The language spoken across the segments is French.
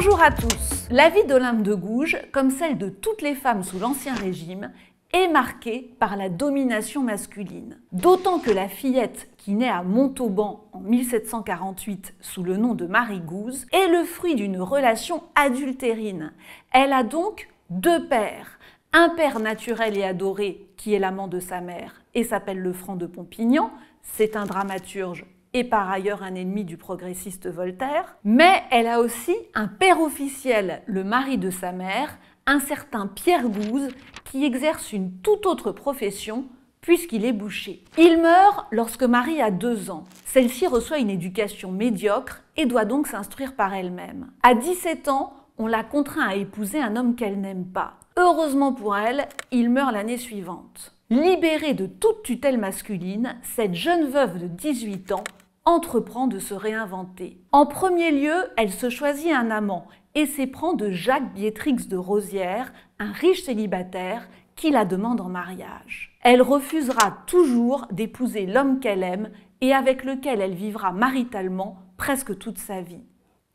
Bonjour à tous. La vie d'Olympe de Gouges, comme celle de toutes les femmes sous l'Ancien Régime, est marquée par la domination masculine. D'autant que la fillette qui naît à Montauban en 1748 sous le nom de Marie Gouze est le fruit d'une relation adultérine. Elle a donc deux pères. Un père naturel et adoré qui est l'amant de sa mère et s'appelle le Franc de Pompignan, c'est un dramaturge par ailleurs un ennemi du progressiste Voltaire, mais elle a aussi un père officiel, le mari de sa mère, un certain Pierre Gouze, qui exerce une toute autre profession puisqu'il est boucher. Il meurt lorsque Marie a deux ans. Celle-ci reçoit une éducation médiocre et doit donc s'instruire par elle-même. À 17 ans, on la contraint à épouser un homme qu'elle n'aime pas. Heureusement pour elle, il meurt l'année suivante. Libérée de toute tutelle masculine, cette jeune veuve de 18 ans entreprend de se réinventer. En premier lieu, elle se choisit un amant et s'éprend de Jacques Bietrix de Rosière, un riche célibataire qui la demande en mariage. Elle refusera toujours d'épouser l'homme qu'elle aime et avec lequel elle vivra maritalement presque toute sa vie.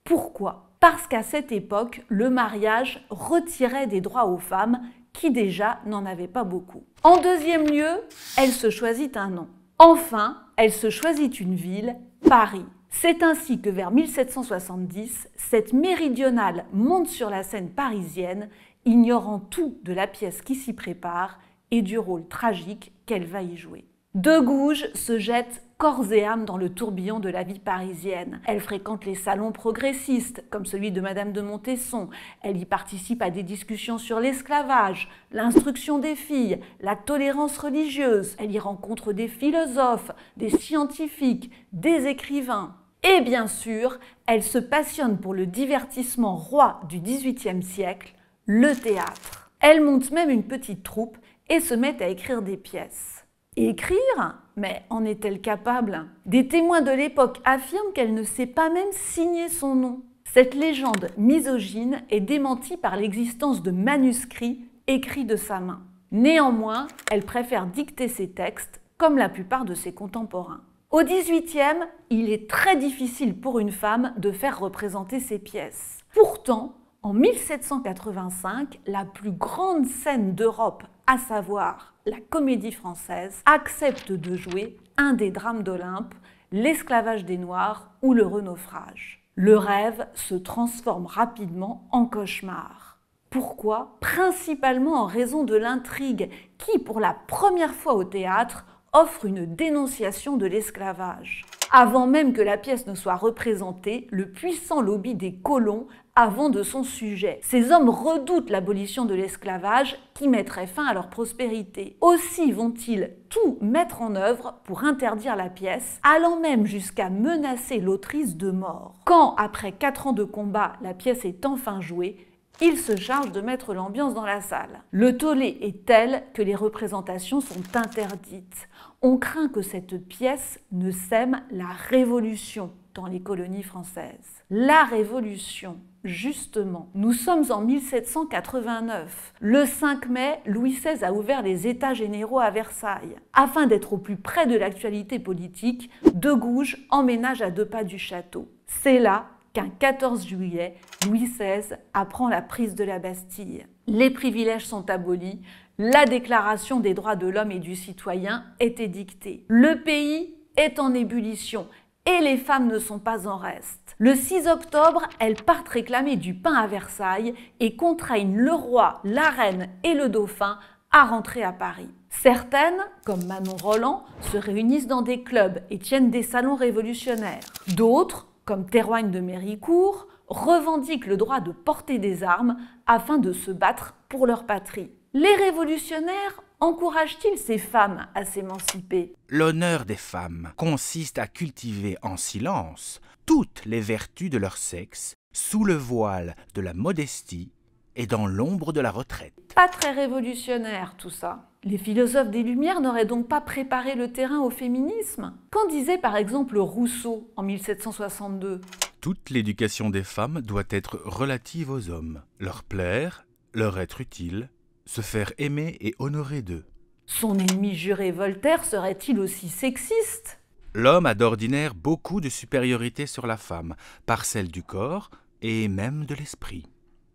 Pourquoi? Parce qu'à cette époque, le mariage retirait des droits aux femmes qui déjà n'en avaient pas beaucoup. En deuxième lieu, elle se choisit un nom. Enfin, elle se choisit une ville, Paris. C'est ainsi que vers 1770, cette méridionale monte sur la scène parisienne, ignorant tout de la pièce qui s'y prépare et du rôle tragique qu'elle va y jouer. De Gouges se jette corps et âme dans le tourbillon de la vie parisienne. Elle fréquente les salons progressistes, comme celui de Madame de Montesson. Elle y participe à des discussions sur l'esclavage, l'instruction des filles, la tolérance religieuse. Elle y rencontre des philosophes, des scientifiques, des écrivains. Et bien sûr, elle se passionne pour le divertissement roi du XVIIIe siècle, le théâtre. Elle monte même une petite troupe et se met à écrire des pièces. Écrire Mais en est-elle capable? Des témoins de l'époque affirment qu'elle ne sait pas même signer son nom. Cette légende misogyne est démentie par l'existence de manuscrits écrits de sa main. Néanmoins, elle préfère dicter ses textes, comme la plupart de ses contemporains. Au XVIIIe, il est très difficile pour une femme de faire représenter ses pièces. Pourtant, en 1785, la plus grande scène d'Europe, à savoir la comédie française accepte de jouer un des drames d'Olympe, l'esclavage des Noirs ou le renaufrage. Le rêve se transforme rapidement en cauchemar. Pourquoi? Principalement en raison de l'intrigue qui, pour la première fois au théâtre, offre une dénonciation de l'esclavage. Avant même que la pièce ne soit représentée, le puissant lobby des colons avant de son sujet. Ces hommes redoutent l'abolition de l'esclavage qui mettrait fin à leur prospérité. Aussi vont-ils tout mettre en œuvre pour interdire la pièce, allant même jusqu'à menacer l'autrice de mort. Quand, après quatre ans de combat, la pièce est enfin jouée, ils se chargent de mettre l'ambiance dans la salle. Le tollé est tel que les représentations sont interdites. On craint que cette pièce ne sème la révolution dans les colonies françaises. La révolution, justement. Nous sommes en 1789. Le 5 mai, Louis XVI a ouvert les États généraux à Versailles. Afin d'être au plus près de l'actualité politique, De Gouges emménage à deux pas du château. C'est là qu'un 14 juillet, Louis XVI apprend la prise de la Bastille. Les privilèges sont abolis, la déclaration des droits de l'homme et du citoyen est édictée. Le pays est en ébullition et les femmes ne sont pas en reste. Le 6 octobre, elles partent réclamer du pain à Versailles et contraignent le roi, la reine et le dauphin à rentrer à Paris. Certaines, comme Manon Roland, se réunissent dans des clubs et tiennent des salons révolutionnaires. D'autres, comme Théroigne de Méricourt, revendiquent le droit de porter des armes afin de se battre pour leur patrie. Les révolutionnaires encouragent-ils ces femmes à s'émanciper? L'honneur des femmes consiste à cultiver en silence toutes les vertus de leur sexe sous le voile de la modestie et dans l'ombre de la retraite. Pas très révolutionnaire tout ça. Les philosophes des Lumières n'auraient donc pas préparé le terrain au féminisme? Qu'en disait par exemple Rousseau en 1762 Toute l'éducation des femmes doit être relative aux hommes, leur plaire, leur être utile, se faire aimer et honorer d'eux. Son ennemi juré Voltaire serait-il aussi sexiste? L'homme a d'ordinaire beaucoup de supériorité sur la femme, par celle du corps et même de l'esprit.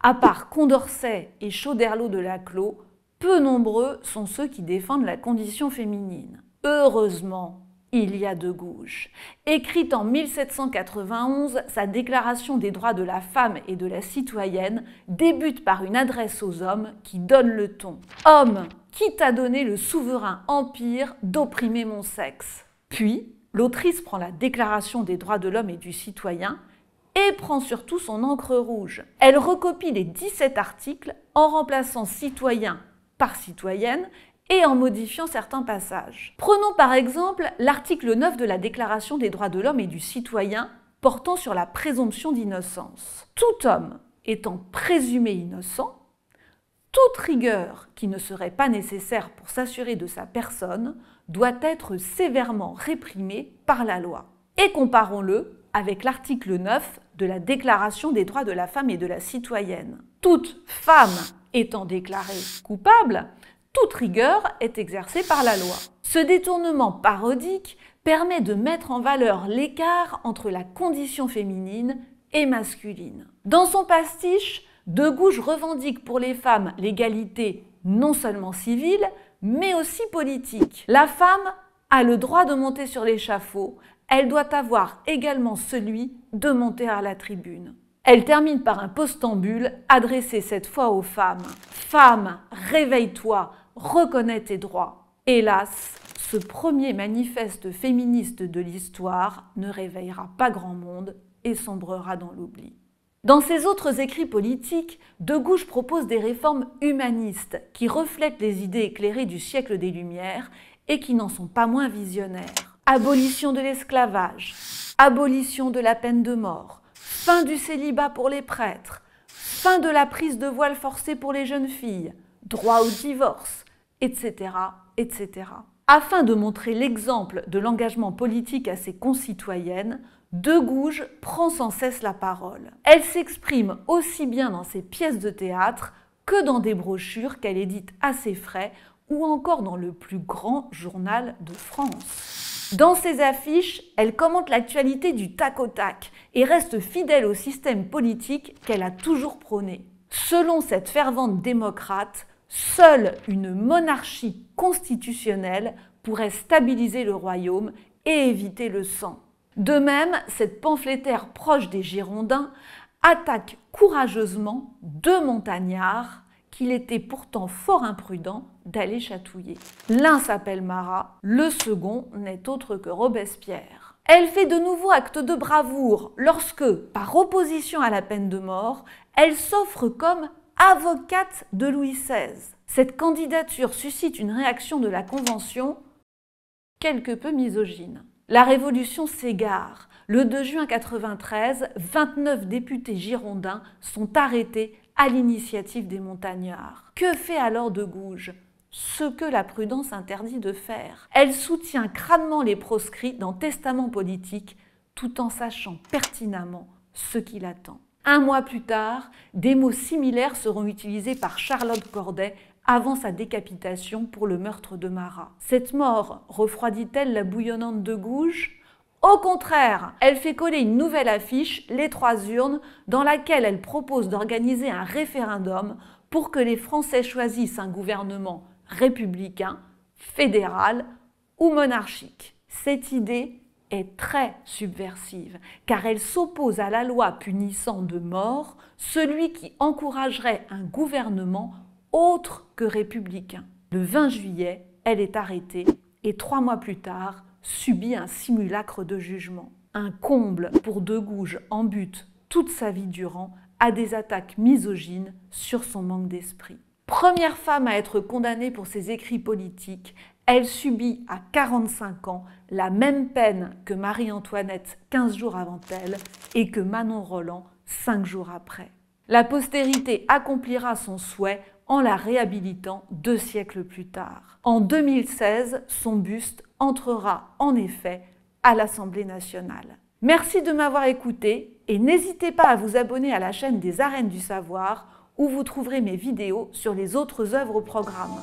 À part Condorcet et Chauderlot de Laclos, peu nombreux sont ceux qui défendent la condition féminine. Heureusement, il y a de Gouges. Écrite en 1791, sa Déclaration des droits de la femme et de la citoyenne débute par une adresse aux hommes qui donne le ton. Homme, qui t'a donné le souverain empire d'opprimer mon sexe? Puis, l'autrice prend la Déclaration des droits de l'homme et du citoyen et prend surtout son encre rouge. Elle recopie les 17 articles en remplaçant citoyen par citoyenne et en modifiant certains passages. Prenons par exemple l'article 9 de la Déclaration des droits de l'homme et du citoyen portant sur la présomption d'innocence. Tout homme étant présumé innocent, toute rigueur qui ne serait pas nécessaire pour s'assurer de sa personne doit être sévèrement réprimée par la loi. Et comparons-le avec l'article 9 de la Déclaration des droits de la femme et de la citoyenne. Toute femme étant déclarée coupable, toute rigueur est exercée par la loi. Ce détournement parodique permet de mettre en valeur l'écart entre la condition féminine et masculine. Dans son pastiche, De Gouges revendique pour les femmes l'égalité non seulement civile, mais aussi politique. La femme a le droit de monter sur l'échafaud, elle doit avoir également celui de monter à la tribune. Elle termine par un postambule adressé cette fois aux femmes. Femme, réveille-toi, reconnais tes droits. Hélas, ce premier manifeste féministe de l'histoire ne réveillera pas grand monde et sombrera dans l'oubli. Dans ses autres écrits politiques, De Gouges propose des réformes humanistes qui reflètent les idées éclairées du siècle des Lumières et qui n'en sont pas moins visionnaires. Abolition de l'esclavage, abolition de la peine de mort, fin du célibat pour les prêtres, fin de la prise de voile forcée pour les jeunes filles, droit au divorce, etc., etc. Afin de montrer l'exemple de l'engagement politique à ses concitoyennes, De Gouges prend sans cesse la parole. Elle s'exprime aussi bien dans ses pièces de théâtre que dans des brochures qu'elle édite à ses frais ou encore dans le plus grand journal de France. Dans ses affiches, elle commente l'actualité du tac au tac et reste fidèle au système politique qu'elle a toujours prôné. Selon cette fervente démocrate, Seule une monarchie constitutionnelle pourrait stabiliser le royaume et éviter le sang. De même, cette pamphlétaire proche des Girondins attaque courageusement deux montagnards qu'il était pourtant fort imprudent d'aller chatouiller. L'un s'appelle Marat, le second n'est autre que Robespierre. Elle fait de nouveaux actes de bravoure lorsque, par opposition à la peine de mort, elle s'offre comme avocate de Louis XVI. Cette candidature suscite une réaction de la Convention quelque peu misogyne. La Révolution s'égare. Le 2 juin 1993, 29 députés girondins sont arrêtés à l'initiative des montagnards. Que fait alors de Gouges? Ce que la prudence interdit de faire. Elle soutient crânement les proscrits dans Testament politique tout en sachant pertinemment ce qui l'attend. Un mois plus tard, des mots similaires seront utilisés par Charlotte Corday avant sa décapitation pour le meurtre de Marat. Cette mort refroidit-elle la bouillonnante de Gouges? Au contraire, elle fait coller une nouvelle affiche, Les Trois Urnes, dans laquelle elle propose d'organiser un référendum pour que les Français choisissent un gouvernement républicain, fédéral ou monarchique. Cette idée est très subversive, car elle s'oppose à la loi punissant de mort celui qui encouragerait un gouvernement autre que républicain. Le 20 juillet, elle est arrêtée et trois mois plus tard subit un simulacre de jugement. Un comble pour De Gouges en but toute sa vie durant à des attaques misogynes sur son manque d'esprit. Première femme à être condamnée pour ses écrits politiques, elle subit à 45 ans la même peine que Marie-Antoinette 15 jours avant elle et que Manon Roland 5 jours après. La postérité accomplira son souhait en la réhabilitant deux siècles plus tard. En 2016, son buste entrera en effet à l'Assemblée nationale. Merci de m'avoir écouté et n'hésitez pas à vous abonner à la chaîne des Arènes du Savoir où vous trouverez mes vidéos sur les autres œuvres au programme.